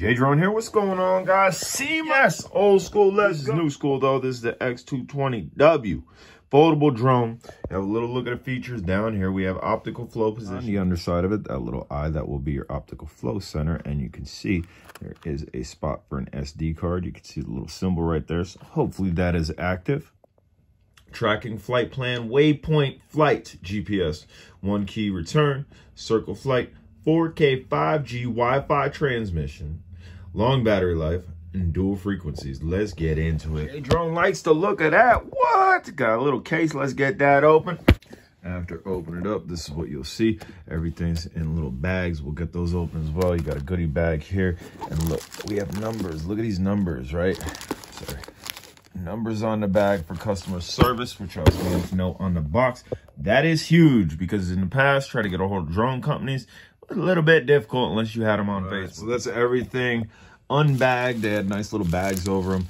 Jay Drone here. What's going on, guys? CMS, old school. This is new school, though. This is the X220W foldable drone. Have a little look at the features down here. We have optical flow position. On the underside of it, that little eye, that will be your optical flow center. And you can see there is a spot for an SD card. You can see the little symbol right there. So hopefully that is active. Tracking flight plan, waypoint flight, GPS, one key return, circle flight, 4K 5G Wi-Fi transmission, long battery life, and dual frequencies. Let's get into it. Hey, drone likes to look at that. What? Got a little case. Let's get that open. After open it up, this is what you'll see. Everything's in little bags. We'll get those open as well. You got a goodie bag here. And look, we have numbers. Look at these numbers, right? Sorry. Numbers on the bag for customer service, which I was going to note on the box. That is huge because in the past, try to get a hold of drone companies, a little bit difficult unless you had them on right, Facebook. So that's everything unbagged. They had nice little bags over them.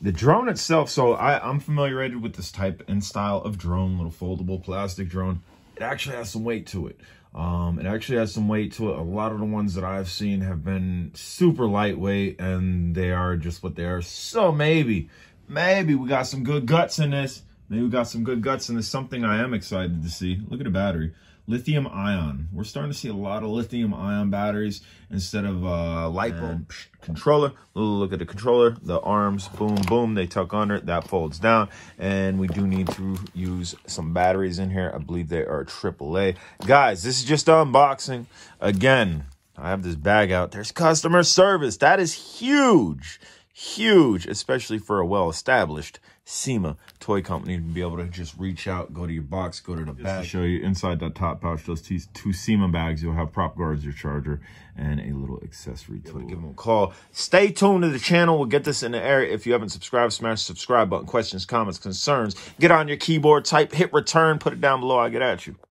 The drone itself, so I, I'm familiar with this type and style of drone, little foldable plastic drone. It actually has some weight to it. Um, it actually has some weight to it. A lot of the ones that I've seen have been super lightweight and they are just what they are. So maybe, maybe we got some good guts in this. Maybe we got some good guts in this. Something I am excited to see. Look at the battery lithium ion. We're starting to see a lot of lithium ion batteries instead of uh, light bulb controller. Look at the controller, the arms, boom, boom, they tuck under, that folds down. And we do need to use some batteries in here. I believe they are AAA. Guys, this is just unboxing. Again, I have this bag out. There's customer service. That is huge huge, especially for a well-established Syma toy company to be able to just reach out, go to your box, go to the bag. To show you inside that top pouch, those two, two Syma bags, you'll have prop guards, your charger, and a little accessory tool. Give them a call. Stay tuned to the channel. We'll get this in the air. If you haven't subscribed, smash the subscribe button. Questions, comments, concerns. Get on your keyboard, type, hit return, put it down below. I get at you.